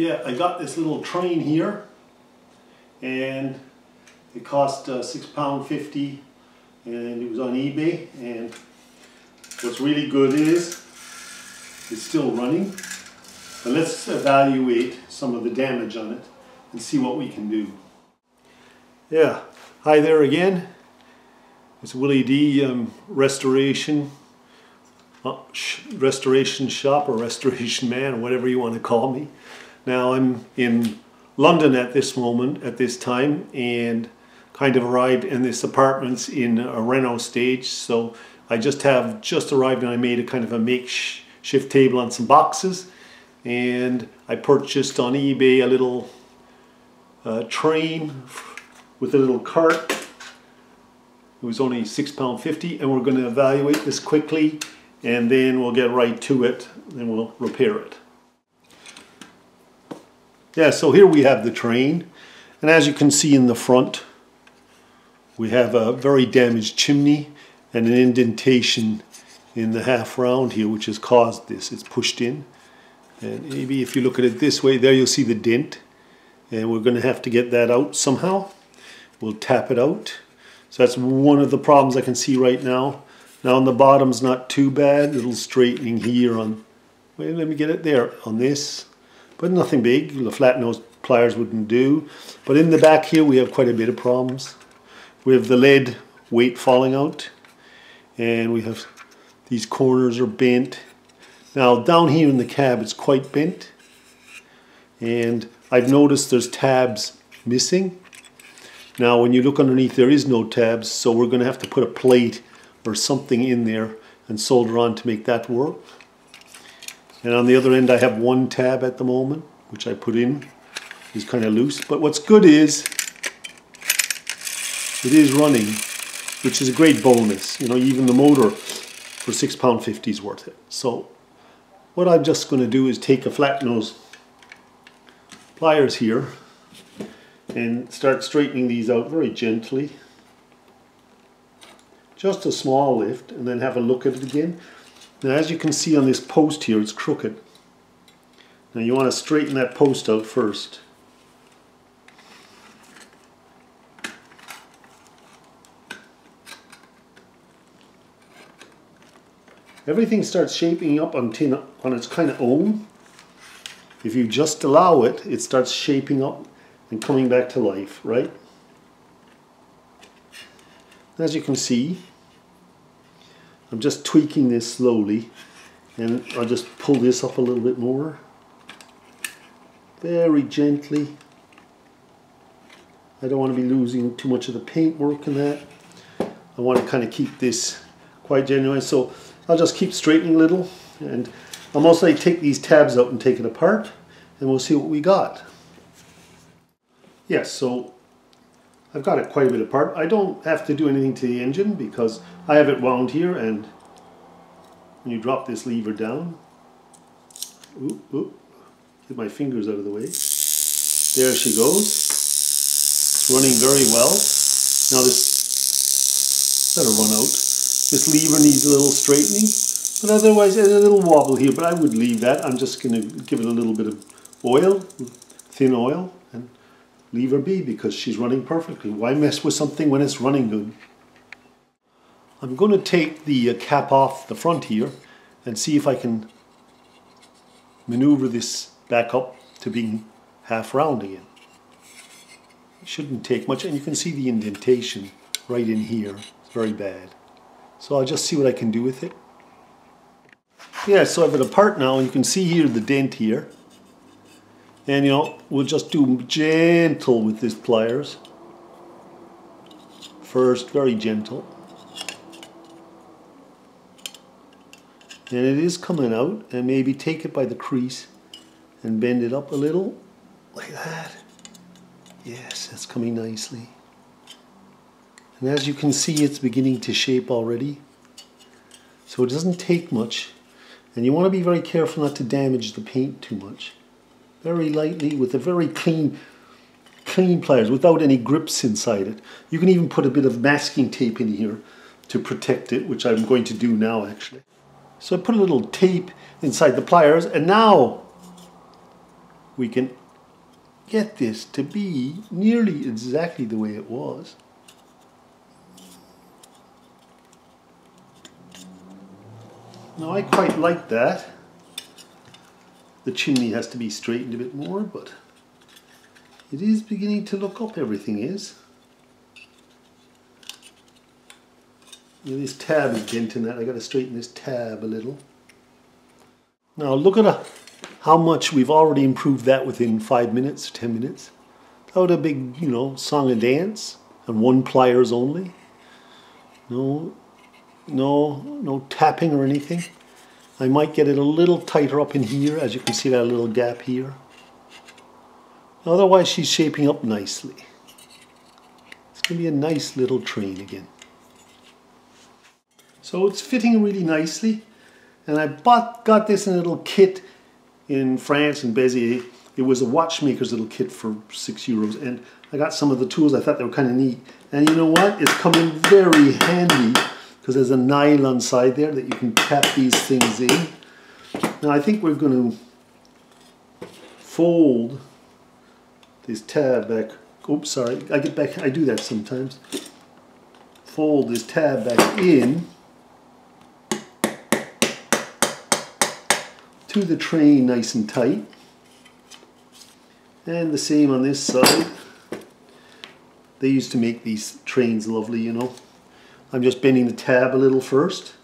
yeah, I got this little train here and it cost uh, six pound fifty and it was on eBay and what's really good is it's still running but let's evaluate some of the damage on it and see what we can do. Yeah, hi there again. It's Willy D um, Restoration uh, sh Restoration Shop or Restoration Man or whatever you want to call me. Now I'm in London at this moment, at this time, and kind of arrived in this apartment's in a reno stage. So I just have just arrived and I made a kind of a makeshift table on some boxes. And I purchased on eBay a little uh, train with a little cart. It was only £6.50 and we're going to evaluate this quickly and then we'll get right to it and we'll repair it. Yeah, so here we have the train. And as you can see in the front, we have a very damaged chimney and an indentation in the half round here, which has caused this. It's pushed in. And maybe if you look at it this way, there you'll see the dent. And we're going to have to get that out somehow. We'll tap it out. So that's one of the problems I can see right now. Now on the bottom's not too bad. A Little straightening here on, wait, let me get it there, on this but nothing big. The flat nose pliers wouldn't do. But in the back here we have quite a bit of problems. We have the lead weight falling out and we have these corners are bent. Now down here in the cab it's quite bent and I've noticed there's tabs missing. Now when you look underneath there is no tabs so we're going to have to put a plate or something in there and solder on to make that work. And on the other end I have one tab at the moment, which I put in. It's kind of loose. But what's good is, it is running, which is a great bonus. You know, even the motor for £6.50 is worth it. So what I'm just going to do is take a flat nose pliers here and start straightening these out very gently. Just a small lift and then have a look at it again. Now as you can see on this post here, it's crooked. Now you want to straighten that post out first. Everything starts shaping up on, tin, on its kind of own. If you just allow it, it starts shaping up and coming back to life, right? As you can see, I'm just tweaking this slowly and I'll just pull this up a little bit more. Very gently. I don't want to be losing too much of the paintwork in that. I want to kind of keep this quite genuine so I'll just keep straightening a little and I'll mostly take these tabs out and take it apart and we'll see what we got. Yes so I've got it quite a bit apart. I don't have to do anything to the engine because I have it wound here and when you drop this lever down, oop, oop, get my fingers out of the way. There she goes. It's running very well. Now this, better run out. This lever needs a little straightening, but otherwise there's a little wobble here, but I would leave that. I'm just going to give it a little bit of oil, thin oil, leave her be because she's running perfectly. Why mess with something when it's running good? I'm going to take the uh, cap off the front here and see if I can maneuver this back up to being half round again. It shouldn't take much and you can see the indentation right in here. It's very bad. So I'll just see what I can do with it. Yeah, so I've got it apart now and you can see here the dent here. And you know, we'll just do gentle with these pliers. First, very gentle. And it is coming out, and maybe take it by the crease and bend it up a little, like that. Yes, that's coming nicely. And as you can see, it's beginning to shape already. So it doesn't take much. And you want to be very careful not to damage the paint too much very lightly with a very clean clean pliers without any grips inside it. You can even put a bit of masking tape in here to protect it, which I'm going to do now actually. So I put a little tape inside the pliers and now we can get this to be nearly exactly the way it was. Now I quite like that. The chimney has to be straightened a bit more, but it is beginning to look up, everything is. this tab is denting that. I got to straighten this tab a little. Now look at a, how much we've already improved that within five minutes, ten minutes. Without a big, you know, song and dance and one pliers only. No, no, no tapping or anything. I might get it a little tighter up in here, as you can see that little gap here. Otherwise she's shaping up nicely. It's going to be a nice little train again. So it's fitting really nicely. And I bought, got this in a little kit in France in Béziers. It was a watchmaker's little kit for six euros. And I got some of the tools, I thought they were kind of neat. And you know what? It's coming very handy because there's a nylon side there that you can tap these things in. Now I think we're going to fold this tab back. Oops, sorry. I get back. I do that sometimes. Fold this tab back in. to the train nice and tight. And the same on this side. They used to make these trains lovely, you know. I'm just bending the tab a little first.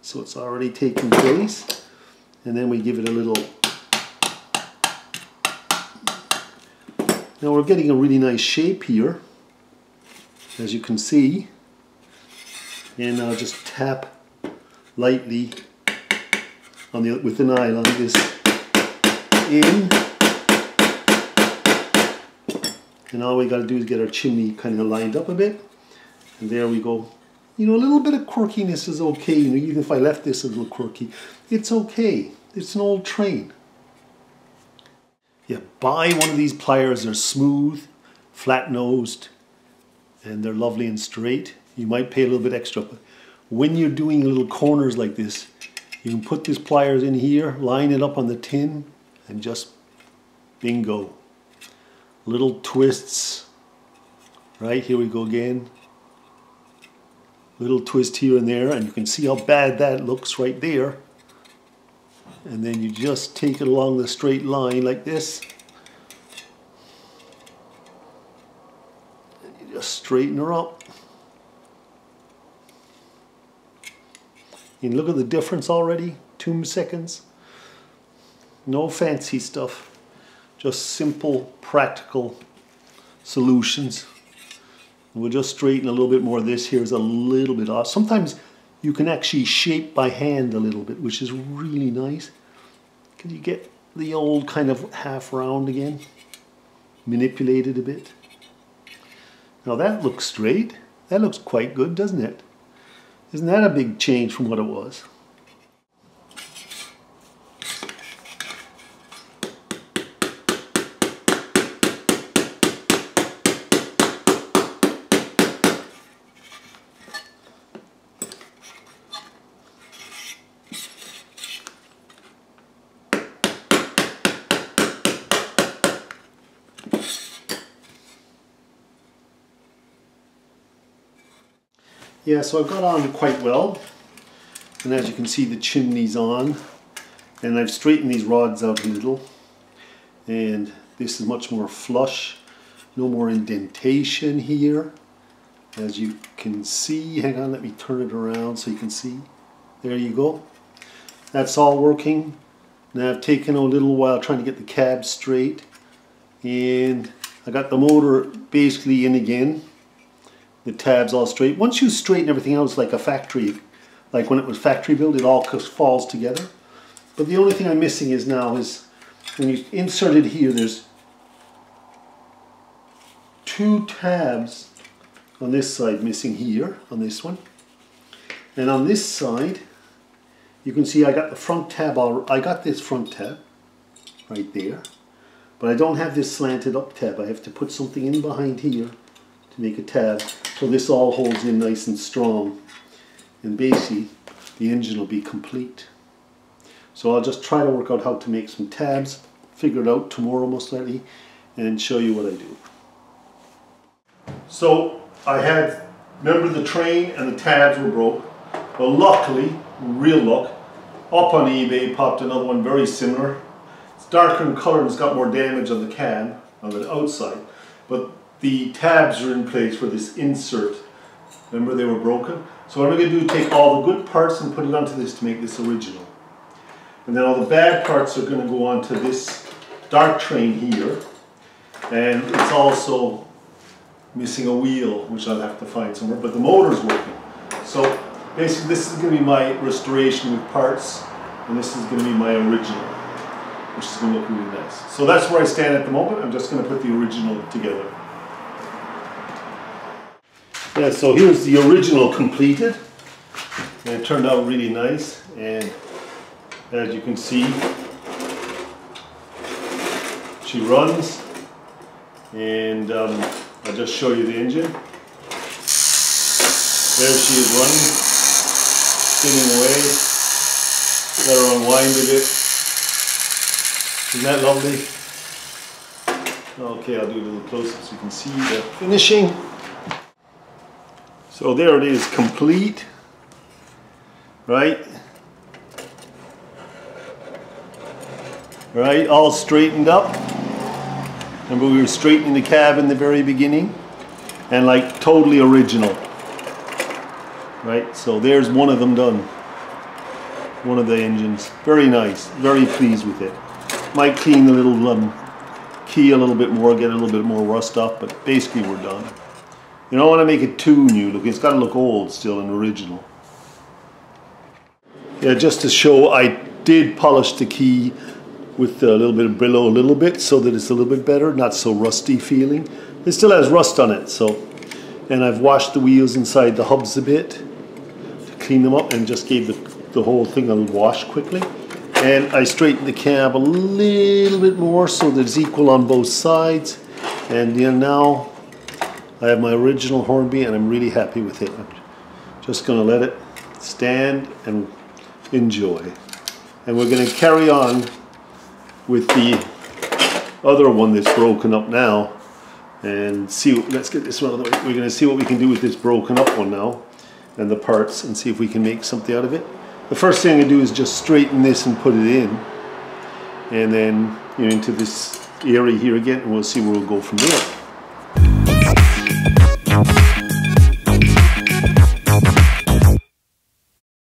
So it's already taking place. And then we give it a little... Now we're getting a really nice shape here, as you can see. And I'll just tap lightly on the with the nylon this in and all we got to do is get our chimney kind of lined up a bit and there we go you know a little bit of quirkiness is okay you know even if I left this a little quirky it's okay it's an old train yeah buy one of these pliers they're smooth flat nosed and they're lovely and straight you might pay a little bit extra but when you're doing little corners like this you can put these pliers in here, line it up on the tin, and just bingo. Little twists. Right, here we go again. Little twist here and there, and you can see how bad that looks right there. And then you just take it along the straight line like this. And you just straighten her up. You look at the difference already, two seconds. No fancy stuff, just simple, practical solutions. We'll just straighten a little bit more. This here is a little bit off. Sometimes you can actually shape by hand a little bit, which is really nice. Can you get the old kind of half round again? Manipulate it a bit. Now that looks straight. That looks quite good, doesn't it? Isn't that a big change from what it was? Yeah, so I've got on quite well. And as you can see, the chimney's on. And I've straightened these rods out a little. And this is much more flush. No more indentation here. As you can see, hang on, let me turn it around so you can see. There you go. That's all working. Now I've taken a little while trying to get the cab straight. And I got the motor basically in again the tabs all straight. Once you straighten everything out, it's like a factory, like when it was factory built, it all falls together. But the only thing I'm missing is now is when you insert it here, there's two tabs on this side missing here, on this one. And on this side, you can see I got the front tab, all, I got this front tab right there. But I don't have this slanted up tab. I have to put something in behind here to make a tab. So this all holds in nice and strong. And basically, the engine will be complete. So I'll just try to work out how to make some tabs, figure it out tomorrow most likely and show you what I do. So I had, remember the train and the tabs were broke. Well luckily, real luck, up on eBay popped another one very similar. It's darker in colour and it's got more damage on the cab, on the outside. But the tabs are in place for this insert. Remember they were broken? So what I'm going to do is take all the good parts and put it onto this to make this original. And then all the bad parts are going to go onto this dark train here. And it's also missing a wheel, which I'll have to find somewhere, but the motor's working. So basically this is going to be my restoration with parts, and this is going to be my original, which is going to look really nice. So that's where I stand at the moment. I'm just going to put the original together. Yeah, so here's the original completed. And it turned out really nice. And as you can see, she runs. And um, I'll just show you the engine. There she is running, spinning away. Let her unwind a bit. Isn't that lovely? Okay, I'll do a little close up so you can see the finishing. So there it is, complete, right? Right, all straightened up. Remember we were straightening the cab in the very beginning? And like totally original. Right, so there's one of them done. One of the engines. Very nice, very pleased with it. Might clean the little um, key a little bit more, get a little bit more rust off, but basically we're done. You don't want to make it too new looking. It's got to look old still and original. Yeah, just to show, I did polish the key with a little bit of Brillo a little bit so that it's a little bit better, not so rusty feeling. It still has rust on it, so. And I've washed the wheels inside the hubs a bit to clean them up and just gave the, the whole thing a wash quickly. And I straightened the cab a little bit more so that it's equal on both sides. And you now I have my original Hornby and I'm really happy with it. I'm just going to let it stand and enjoy. And we're going to carry on with the other one that's broken up now and see, let's get this one out of the way. We're going to see what we can do with this broken up one now and the parts and see if we can make something out of it. The first thing I do is just straighten this and put it in and then you know, into this area here again and we'll see where we'll go from there.